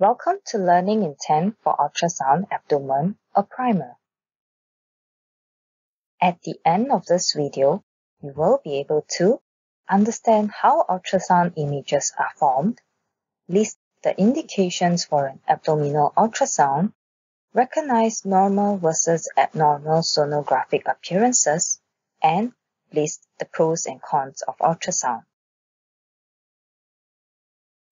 Welcome to Learning in 10 for Ultrasound Abdomen, a primer. At the end of this video, you will be able to understand how ultrasound images are formed, list the indications for an abdominal ultrasound, recognize normal versus abnormal sonographic appearances, and list the pros and cons of ultrasound.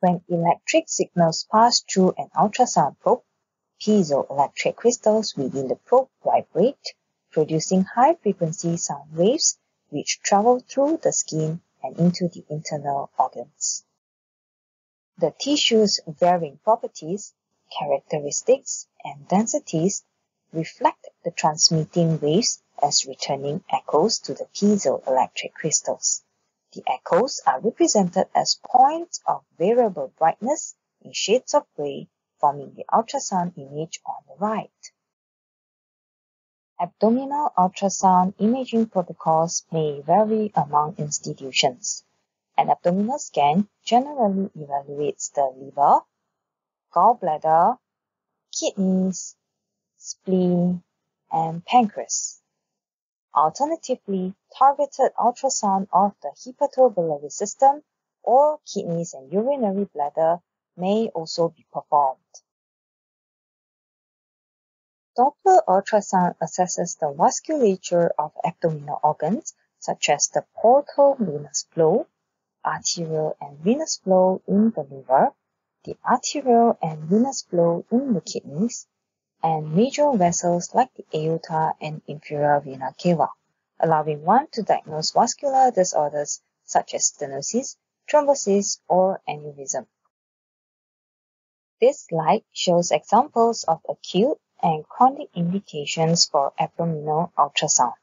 When electric signals pass through an ultrasound probe, piezoelectric crystals within the probe vibrate, producing high-frequency sound waves which travel through the skin and into the internal organs. The tissue's varying properties, characteristics, and densities reflect the transmitting waves as returning echoes to the piezoelectric crystals. The echoes are represented as points of variable brightness in shades of gray, forming the ultrasound image on the right. Abdominal ultrasound imaging protocols may vary among institutions. An abdominal scan generally evaluates the liver, gallbladder, kidneys, spleen, and pancreas. Alternatively, targeted ultrasound of the hepatobiliary system or kidneys and urinary bladder may also be performed. Doppler ultrasound assesses the vasculature of abdominal organs such as the portal venous flow, arterial and venous flow in the liver, the arterial and venous flow in the kidneys, and major vessels like the aorta and inferior vena cava, allowing one to diagnose vascular disorders such as stenosis, thrombosis, or aneurysm. This slide shows examples of acute and chronic indications for abdominal ultrasound.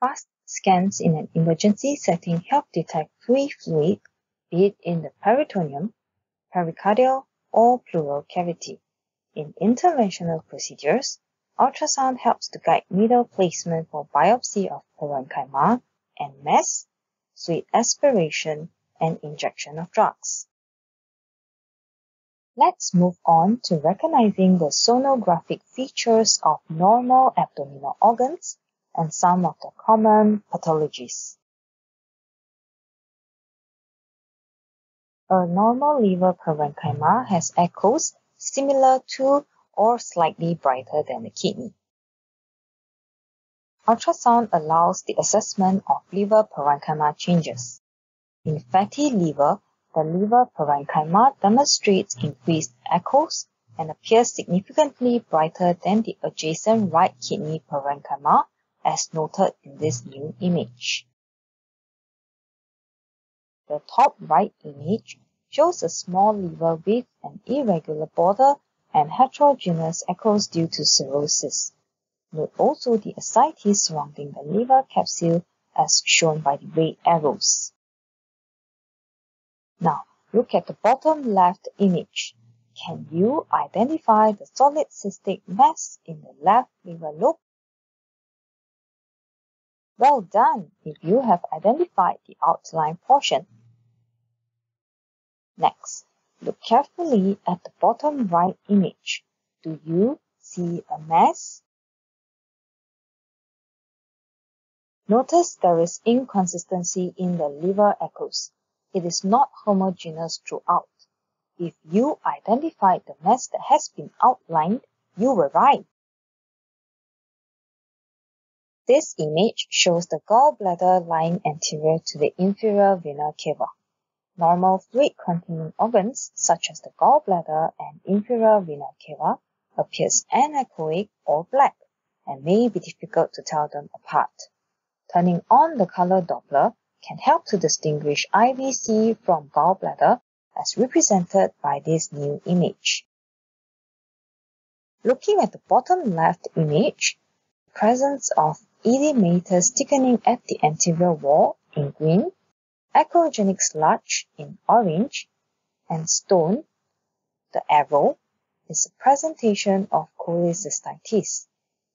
Fast scans in an emergency setting help detect free fluid be it in the peritoneum, pericardial, or pleural cavity. In interventional procedures, ultrasound helps to guide needle placement for biopsy of parenchyma and mass, fluid aspiration, and injection of drugs. Let's move on to recognizing the sonographic features of normal abdominal organs and some of the common pathologies. A normal liver parenchyma has echoes similar to or slightly brighter than the kidney. Ultrasound allows the assessment of liver parenchyma changes. In fatty liver, the liver parenchyma demonstrates increased echoes and appears significantly brighter than the adjacent right kidney parenchyma as noted in this new image. The top right image shows a small liver with an irregular border and heterogeneous echoes due to cirrhosis. Note also the ascites surrounding the liver capsule as shown by the red arrows. Now, look at the bottom left image. Can you identify the solid cystic mass in the left liver lobe? Well done if you have identified the outline portion. Next, look carefully at the bottom right image. Do you see a mass? Notice there is inconsistency in the liver echoes. It is not homogeneous throughout. If you identified the mass that has been outlined, you were right. This image shows the gallbladder lying anterior to the inferior vena cava. Normal fluid-containing organs, such as the gallbladder and inferior vena cava, appears anechoic or black and may be difficult to tell them apart. Turning on the color Doppler can help to distinguish IVC from gallbladder as represented by this new image. Looking at the bottom left image, presence of edematous thickening at the anterior wall in green echogenic sludge in orange, and stone, the arrow, is a presentation of cholecystitis.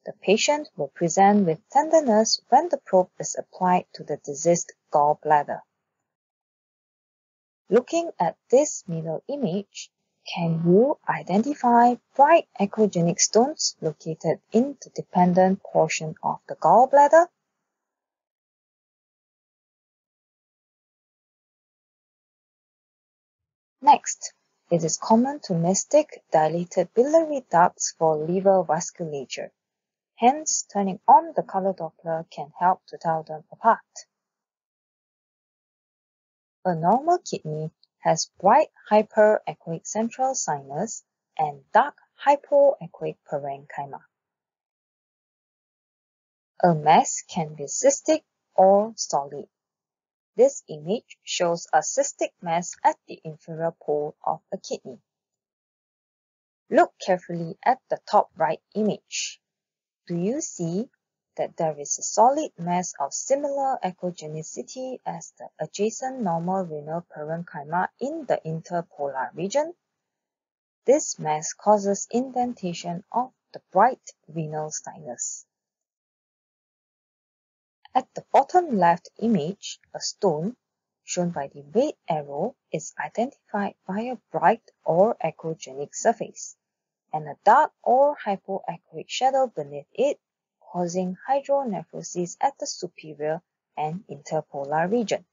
The patient will present with tenderness when the probe is applied to the diseased gallbladder. Looking at this middle image, can you identify bright echogenic stones located in the dependent portion of the gallbladder? Next, it is common to mistake dilated biliary ducts for liver vasculature. Hence, turning on the color Doppler can help to tell them apart. A normal kidney has bright hyperechoic central sinus and dark hypoechoic parenchyma. A mass can be cystic or solid. This image shows a cystic mass at the inferior pole of a kidney. Look carefully at the top right image. Do you see that there is a solid mass of similar echogenicity as the adjacent normal renal parenchyma in the interpolar region? This mass causes indentation of the bright renal sinus. At the bottom left image, a stone, shown by the red arrow, is identified by a bright or echogenic surface and a dark or hypoechoic shadow beneath it, causing hydronephrosis at the superior and interpolar region.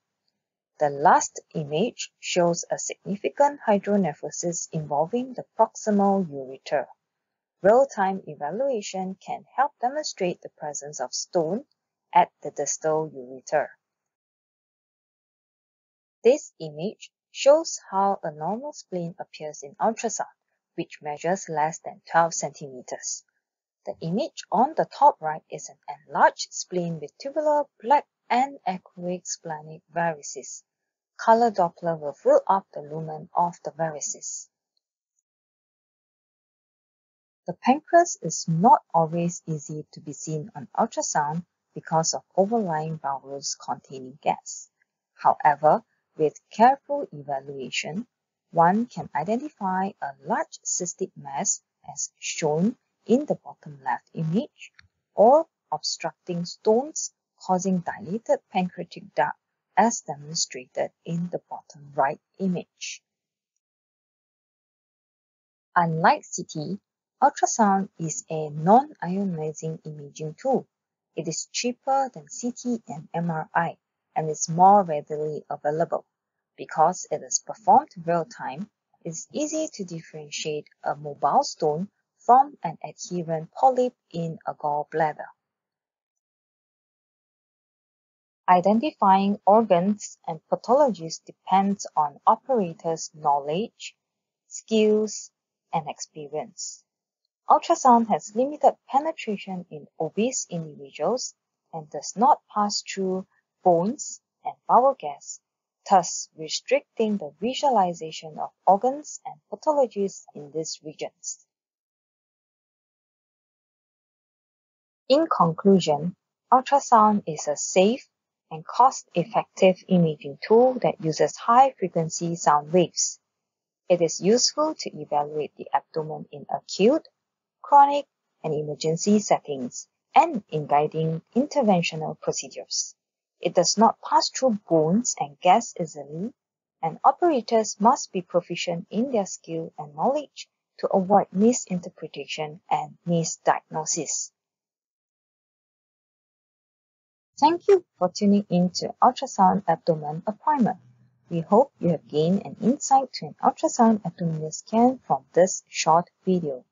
The last image shows a significant hydronephrosis involving the proximal ureter. Real-time evaluation can help demonstrate the presence of stone at the distal ureter. This image shows how a normal spleen appears in ultrasound which measures less than 12 centimeters. The image on the top right is an enlarged spleen with tubular black anechoic splenic varices. Color Doppler will fill up the lumen of the varices. The pancreas is not always easy to be seen on ultrasound because of overlying bowels containing gas. However, with careful evaluation, one can identify a large cystic mass as shown in the bottom left image or obstructing stones causing dilated pancreatic duct as demonstrated in the bottom right image. Unlike CT, ultrasound is a non-ionizing imaging tool. It is cheaper than CT and MRI and is more readily available. Because it is performed real-time, it is easy to differentiate a mobile stone from an adherent polyp in a gallbladder. Identifying organs and pathologies depends on operators' knowledge, skills, and experience. Ultrasound has limited penetration in obese individuals and does not pass through bones and bowel gas thus restricting the visualization of organs and pathologies in these regions. In conclusion, ultrasound is a safe and cost-effective imaging tool that uses high-frequency sound waves. It is useful to evaluate the abdomen in acute, chronic, and emergency settings and in guiding interventional procedures. It does not pass through bones and gas easily, and operators must be proficient in their skill and knowledge to avoid misinterpretation and misdiagnosis. Thank you for tuning in to Ultrasound Abdomen a Primer. We hope you have gained an insight to an ultrasound abdominal scan from this short video.